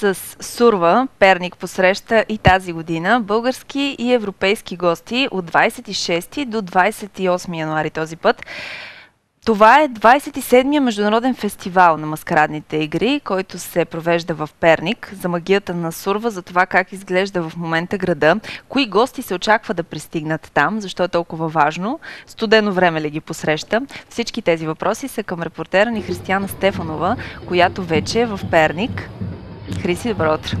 С Сурва Перник посреща и тази година български и европейски гости от 26 до 28 януари този път. Това е 27-я международен фестивал на маскарадните игри, който се провежда в Перник за магията на Сурва, за това как изглежда в момента града, кои гости се очаква да пристигнат там, защо е толкова важно, студено време ли ги посреща. Всички тези въпроси са към репортера ни Християна Стефанова, която вече е в Перник. Хриси, добро утро!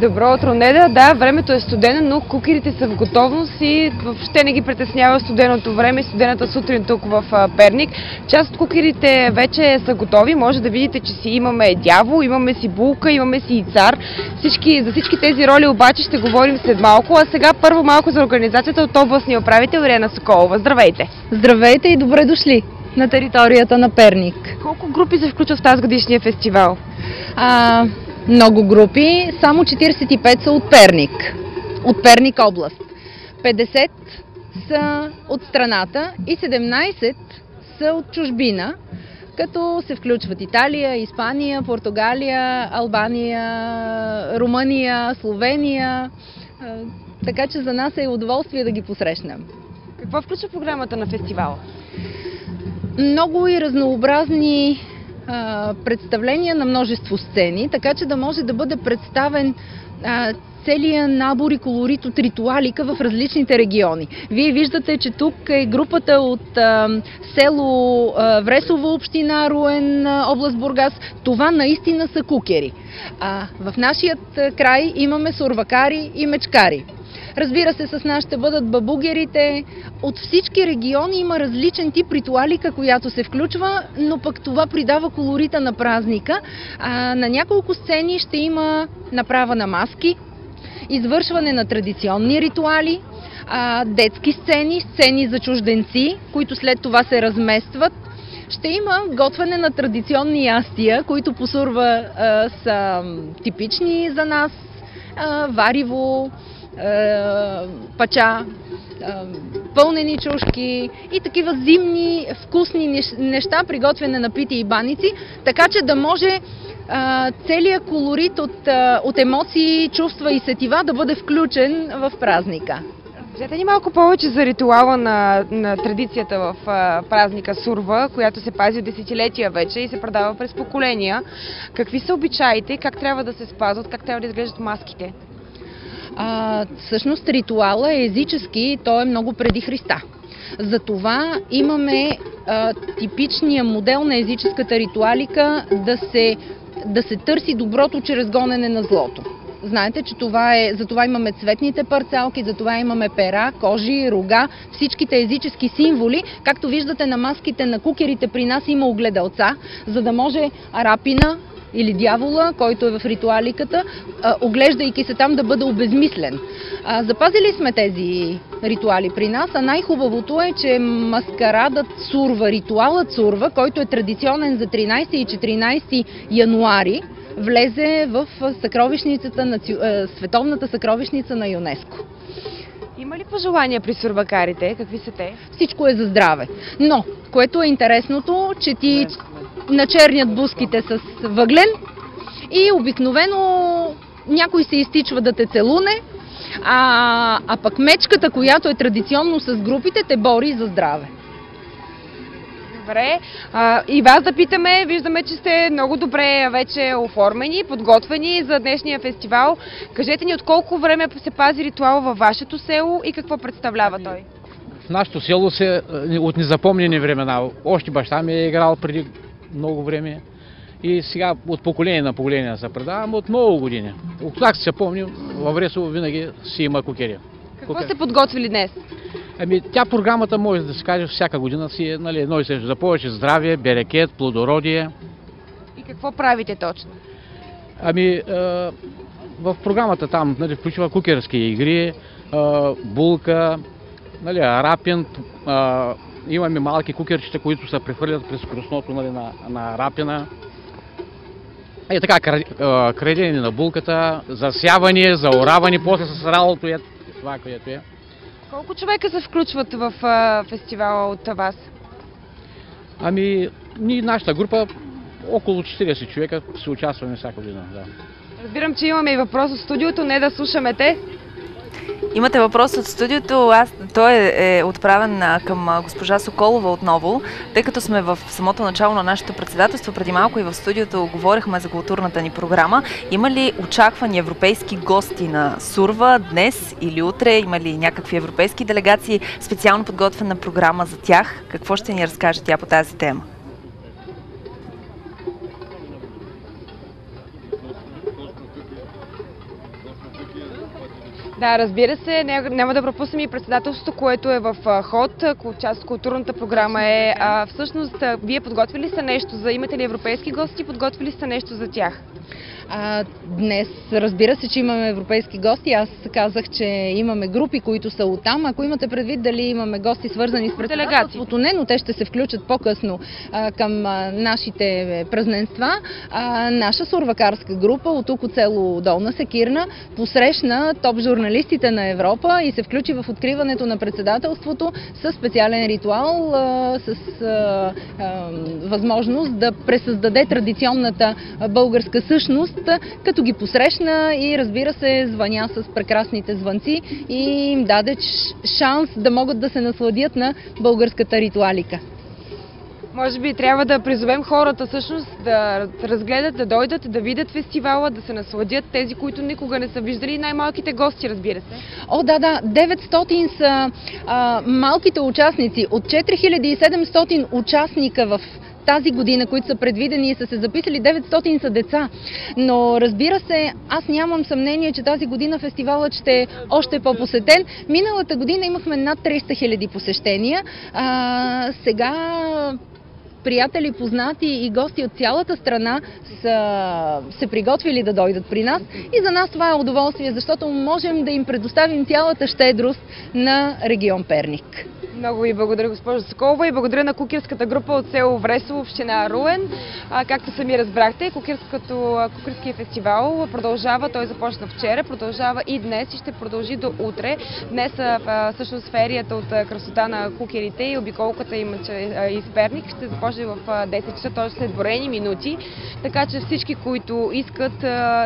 Добро утро, Неда. Да, времето е студено, но кукерите са в готовност и въобще не ги притеснява студеното време студената сутрин тук в Перник. Част от кукерите вече са готови. Може да видите, че си имаме дявол, имаме си булка, имаме си и цар. Всички, за всички тези роли обаче ще говорим след малко. А сега първо малко за организацията от областния управител Ирена Соколова. Здравейте! Здравейте и добре дошли на територията на Перник. Колко групи се включват в тази годишния фестивал? А, много групи, само 45 са от Перник, от Перник област. 50 са от страната и 17 са от чужбина, като се включват Италия, Испания, Португалия, Албания, Румъния, Словения. Така че за нас е удоволствие да ги посрещнем. Какво включва програмата на фестивала? Много и разнообразни представления на множество сцени, така че да може да бъде представен а, целият набор и колорит от ритуалика в различните региони. Вие виждате, че тук е групата от а, село а, Вресово, община Руен, област Бургас. Това наистина са кукери. А, в нашият край имаме сурвакари и мечкари. Разбира се, с нас ще бъдат бабугерите. От всички региони има различен тип ритуалика, която се включва, но пък това придава колорита на празника. А, на няколко сцени ще има направа на маски, извършване на традиционни ритуали, а, детски сцени, сцени за чужденци, които след това се разместват. Ще има готвене на традиционни ястия, които по Сурва а, са типични за нас. А, вариво, пача, е, пълнени чушки и такива зимни вкусни неща, приготвяне на пити и баници, така че да може е, целият колорит от, от емоции, чувства и сетива да бъде включен в празника. Кажете ни малко повече за ритуала на, на традицията в а, празника Сурва, която се пази десетилетия вече и се предава през поколения. Какви са обичаите, как трябва да се спазват, как трябва да изглеждат маските? А, всъщност ритуала е езически и той е много преди Христа. Затова имаме а, типичния модел на езическата ритуалика да се, да се търси доброто чрез гонене на злото. Знаете, че това е, за това имаме цветните парцалки, за това имаме пера, кожи, рога, всичките езически символи. Както виждате на маските на кукерите при нас има огледалца, за да може арапина, или дявола, който е в ритуаликата, оглеждайки се там да бъде обезмислен. Запазили сме тези ритуали при нас, а най-хубавото е, че маскарадът Сурва, ритуалът Сурва, който е традиционен за 13 и 14 януари, влезе в съкровищницата на, световната съкровищница на ЮНЕСКО. Има ли пожелания при сурвакарите? Какви са те? Всичко е за здраве. Но, което е интересното, че ти начернят буските с въглен и обикновено някой се изтичва да те целуне, а, а пък мечката, която е традиционно с групите, те бори за здраве. Добре. А, и вас да питаме, виждаме, че сте много добре вече оформени, подготвени за днешния фестивал. Кажете ни от колко време се пази ритуал във вашето село и какво представлява той? В нашето село се от незапомнени времена. Още баща ми е играл преди много време. И сега от поколение на поколение се предавам от много години. Как се помни, във Вресово винаги си има кукери. Какво сте подготвили днес? Ами, тя програмата може да се каже всяка година си е нали, едно и също. За повече здравие, берекет, плодородие. И какво правите точно? Ами, е, в програмата там нали, включва кукерски игри, е, булка, нали, арапин, е, имаме малки кукерчета, които се прехвърлят през кръсното нали, на, на рапина. И така, крадене на булката, засяване, заораване, после с ралото е това, което е. Колко човека се включват в а, фестивала от вас? Ами, ние, нашата група, около 40 човека се участваме всяка година. Да. Разбирам, че имаме и въпрос от студиото, не да слушаме те. Имате въпрос от студиото. Аз, той е, е отправен а, към а, госпожа Соколова отново, тъй като сме в самото начало на нашето председателство. Преди малко и в студиото говорихме за културната ни програма. Има ли очаквани европейски гости на Сурва днес или утре? Има ли някакви европейски делегации? Специално подготвена програма за тях? Какво ще ни разкаже тя по тази тема? Да, разбира се, няма да пропуснем и председателството, което е в ход. Част от културната програма е. А, всъщност, вие подготвили сте нещо за, имате ли европейски гости, подготвили сте нещо за тях? А, днес разбира се, че имаме европейски гости. Аз казах, че имаме групи, които са оттам. Ако имате предвид дали имаме гости свързани с председателството, не, но те ще се включат по-късно към а, нашите празненства. А, наша сурвакарска група от Укоцело Долна Секирна посрещна топ журналистите на Европа и се включи в откриването на председателството с специален ритуал, а, с а, а, възможност да пресъздаде традиционната българска същност като ги посрещна и разбира се звъня с прекрасните звънци и им даде шанс да могат да се насладят на българската ритуалика. Може би трябва да призовем хората всъщност да разгледат, да дойдат, да видят фестивала, да се насладят тези, които никога не са виждали, най-малките гости, разбира се. О, да, да, 900 са а, малките участници. От 4700 участника в тази година, които са предвидени и са се записали 900 са деца. Но разбира се, аз нямам съмнение, че тази година фестивалът ще е още по-посетен. Миналата година имахме над 300 хиляди посещения. А, сега приятели, познати и гости от цялата страна са се приготвили да дойдат при нас. И за нас това е удоволствие, защото можем да им предоставим цялата щедрост на регион Перник. Много ви благодаря, госпожо Соколова и благодаря на кукирската група от село Вресово, община Руен. А, както сами разбрахте, кукирския фестивал продължава, той започна вчера, продължава и днес и ще продължи до утре. Днес всъщност ферията от красота на кукерите и обиколката им из ще започне в 10 часа, т.е. след броени минути. Така че всички, които искат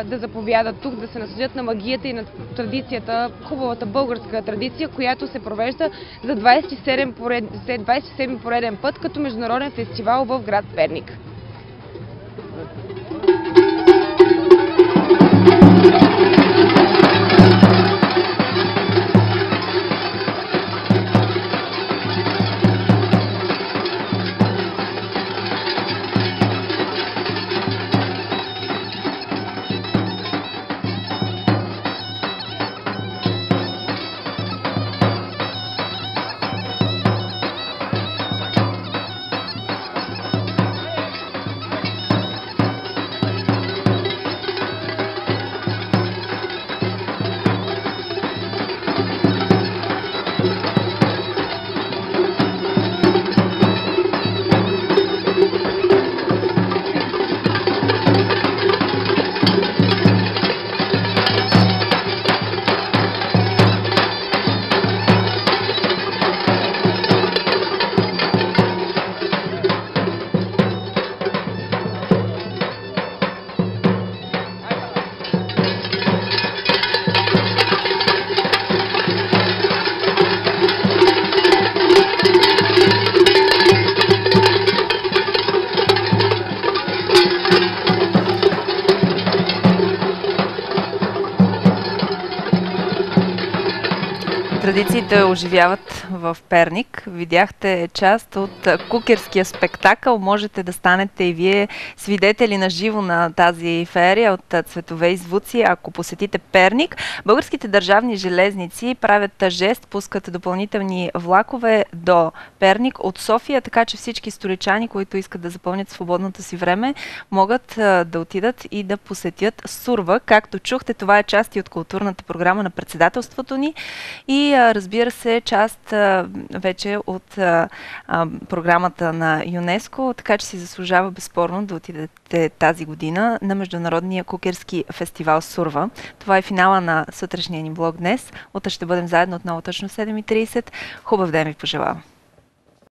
да заповядат тук, да се насъдят на магията и на традицията, хубавата българска традиция, която се провежда за 27 27 поред, 27 пореден път като международен фестивал в град Перник. Традициите оживяват в Перник. Видяхте част от кукерския спектакъл. Можете да станете и вие свидетели на живо на тази ферия от цветове и звуци, ако посетите Перник. Българските държавни железници правят жест, пускат допълнителни влакове до Перник от София, така че всички сторичани, които искат да запълнят свободното си време, могат да отидат и да посетят Сурва. Както чухте, това е част и от културната програма на председателството ни и разбира се, част вече от програмата на ЮНЕСКО, така че си заслужава безспорно да отидете тази година на Международния кукерски фестивал Сурва. Това е финала на сутрешния ни блог днес. Утре ще бъдем заедно отново точно 7.30. Хубав ден ви пожелавам!